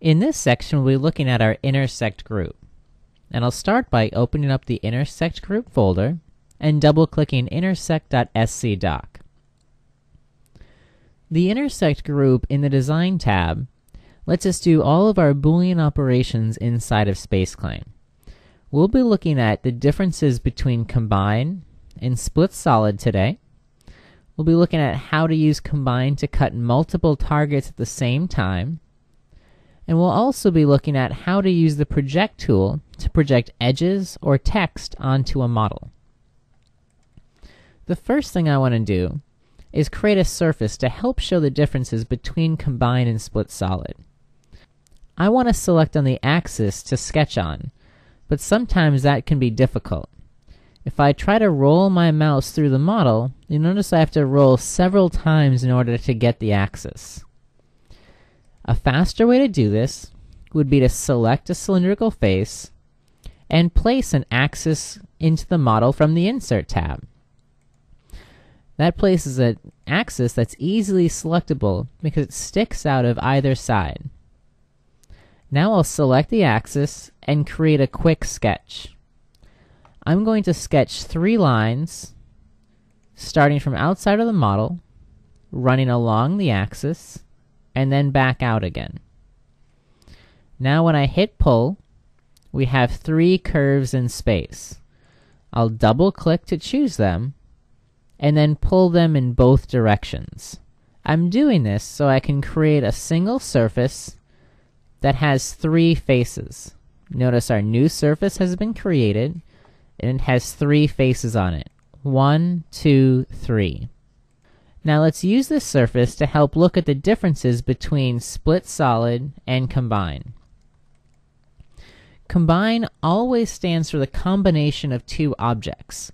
In this section, we'll be looking at our intersect group. And I'll start by opening up the intersect group folder and double clicking intersect.scdoc. The intersect group in the design tab lets us do all of our Boolean operations inside of SpaceClaim. We'll be looking at the differences between combine and split solid today. We'll be looking at how to use combine to cut multiple targets at the same time and we'll also be looking at how to use the project tool to project edges or text onto a model. The first thing I want to do is create a surface to help show the differences between combine and split solid. I want to select on the axis to sketch on, but sometimes that can be difficult. If I try to roll my mouse through the model, you notice I have to roll several times in order to get the axis. A faster way to do this would be to select a cylindrical face and place an axis into the model from the Insert tab. That places an axis that's easily selectable because it sticks out of either side. Now I'll select the axis and create a quick sketch. I'm going to sketch three lines starting from outside of the model, running along the axis, and then back out again. Now when I hit pull, we have three curves in space. I'll double click to choose them, and then pull them in both directions. I'm doing this so I can create a single surface that has three faces. Notice our new surface has been created, and it has three faces on it. One, two, three. Now let's use this surface to help look at the differences between split solid and combine. Combine always stands for the combination of two objects.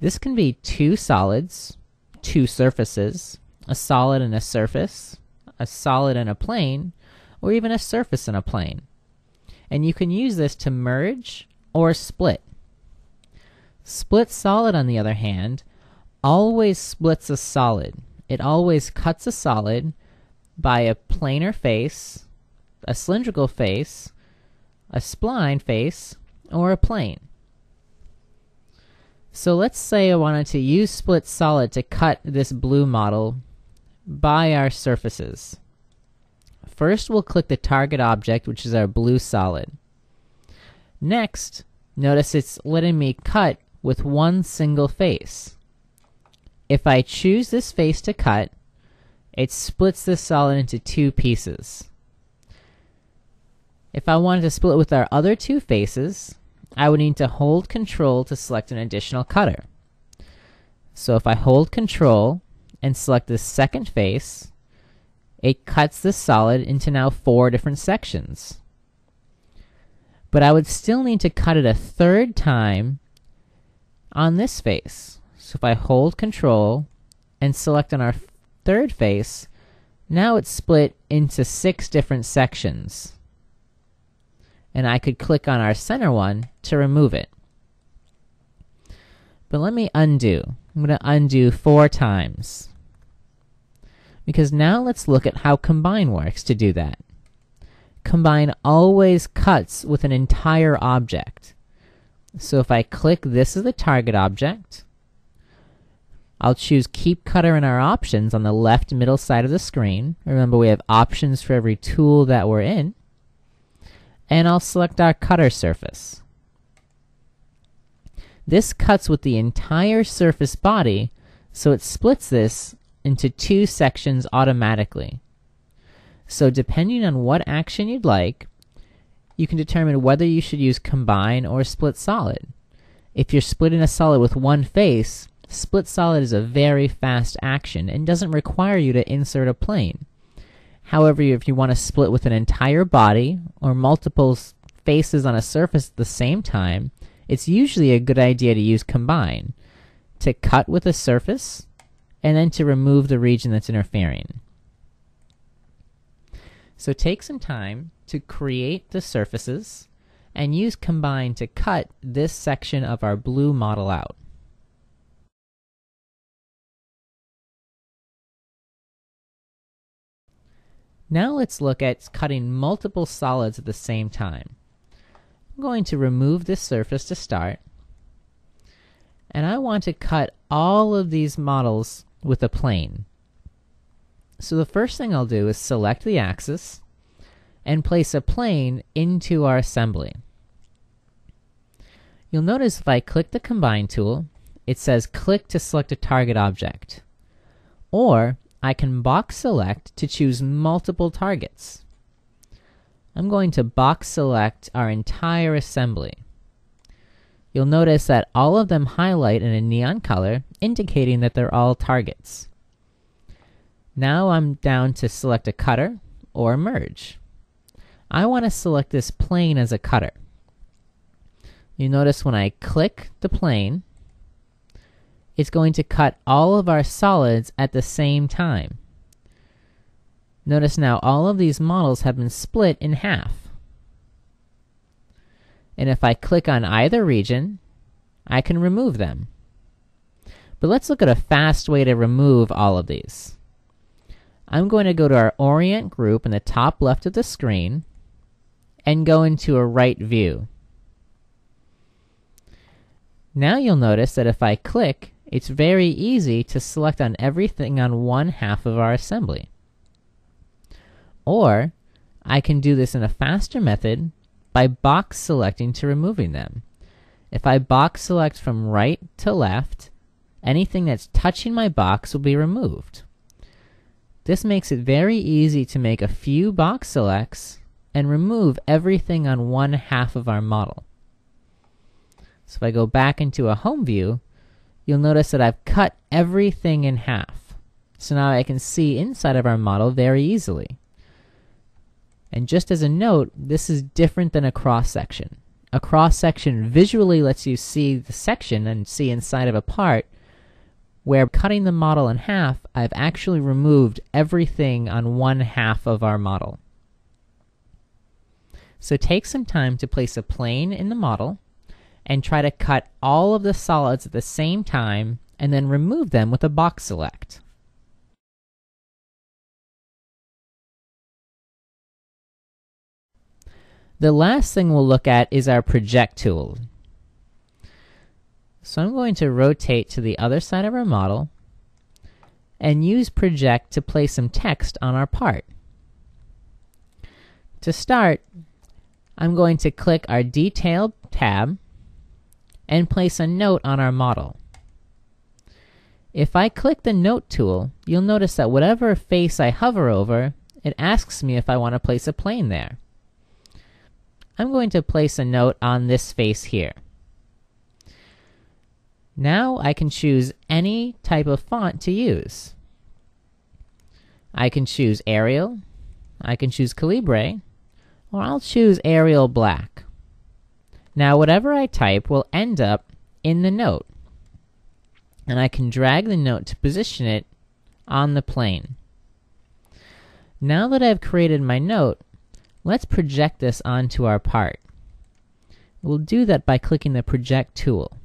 This can be two solids, two surfaces, a solid and a surface, a solid and a plane, or even a surface and a plane. And you can use this to merge or split. Split solid, on the other hand, always splits a solid. It always cuts a solid by a planar face, a cylindrical face, a spline face, or a plane. So let's say I wanted to use split solid to cut this blue model by our surfaces. First, we'll click the target object, which is our blue solid. Next, notice it's letting me cut with one single face. If I choose this face to cut, it splits this solid into two pieces. If I wanted to split it with our other two faces, I would need to hold control to select an additional cutter. So if I hold control and select the second face, it cuts the solid into now four different sections. But I would still need to cut it a third time on this face. So if I hold control and select on our third face, now it's split into six different sections. And I could click on our center one to remove it. But let me undo. I'm going to undo four times. Because now let's look at how combine works to do that. Combine always cuts with an entire object. So if I click this as the target object, I'll choose Keep Cutter in our options on the left middle side of the screen. Remember, we have options for every tool that we're in. And I'll select our cutter surface. This cuts with the entire surface body, so it splits this into two sections automatically. So depending on what action you'd like, you can determine whether you should use combine or split solid. If you're splitting a solid with one face, Split solid is a very fast action and doesn't require you to insert a plane. However, if you want to split with an entire body or multiple faces on a surface at the same time, it's usually a good idea to use combine to cut with a surface and then to remove the region that's interfering. So take some time to create the surfaces and use combine to cut this section of our blue model out. Now let's look at cutting multiple solids at the same time. I'm going to remove this surface to start. And I want to cut all of these models with a plane. So the first thing I'll do is select the axis and place a plane into our assembly. You'll notice if I click the Combine tool, it says click to select a target object. Or I can box select to choose multiple targets. I'm going to box select our entire assembly. You'll notice that all of them highlight in a neon color, indicating that they're all targets. Now I'm down to select a cutter or merge. I want to select this plane as a cutter. You notice when I click the plane, it's going to cut all of our solids at the same time. Notice now all of these models have been split in half. And if I click on either region, I can remove them. But let's look at a fast way to remove all of these. I'm going to go to our Orient group in the top left of the screen and go into a right view. Now you'll notice that if I click, it's very easy to select on everything on one half of our assembly. Or, I can do this in a faster method by box selecting to removing them. If I box select from right to left, anything that's touching my box will be removed. This makes it very easy to make a few box selects and remove everything on one half of our model. So if I go back into a home view, you'll notice that I've cut everything in half. So now I can see inside of our model very easily. And just as a note, this is different than a cross section. A cross section visually lets you see the section and see inside of a part, where cutting the model in half, I've actually removed everything on one half of our model. So take some time to place a plane in the model, and try to cut all of the solids at the same time and then remove them with a box select. The last thing we'll look at is our project tool. So I'm going to rotate to the other side of our model and use project to place some text on our part. To start, I'm going to click our detail tab and place a note on our model. If I click the Note tool, you'll notice that whatever face I hover over, it asks me if I want to place a plane there. I'm going to place a note on this face here. Now I can choose any type of font to use. I can choose Arial, I can choose Calibri, or I'll choose Arial Black. Now whatever I type will end up in the note. And I can drag the note to position it on the plane. Now that I've created my note, let's project this onto our part. We'll do that by clicking the Project tool.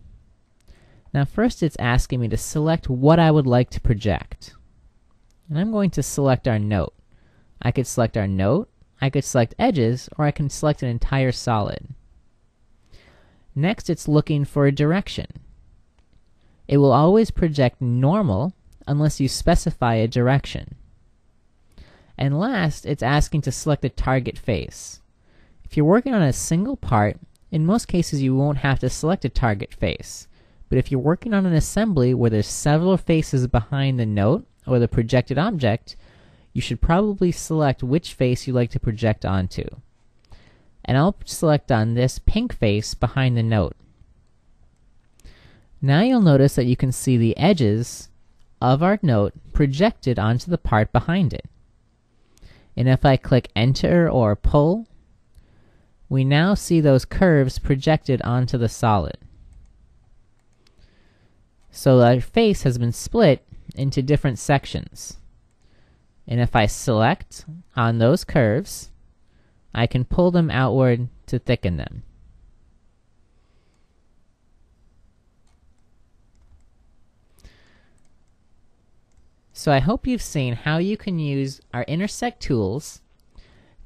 Now first it's asking me to select what I would like to project. And I'm going to select our note. I could select our note, I could select edges, or I can select an entire solid. Next, it's looking for a direction. It will always project normal unless you specify a direction. And last, it's asking to select a target face. If you're working on a single part, in most cases you won't have to select a target face. But if you're working on an assembly where there's several faces behind the note or the projected object, you should probably select which face you like to project onto and I'll select on this pink face behind the note. Now you'll notice that you can see the edges of our note projected onto the part behind it. And if I click enter or pull, we now see those curves projected onto the solid. So our face has been split into different sections. And if I select on those curves, I can pull them outward to thicken them. So I hope you've seen how you can use our intersect tools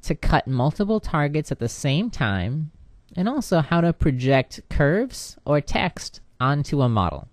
to cut multiple targets at the same time, and also how to project curves or text onto a model.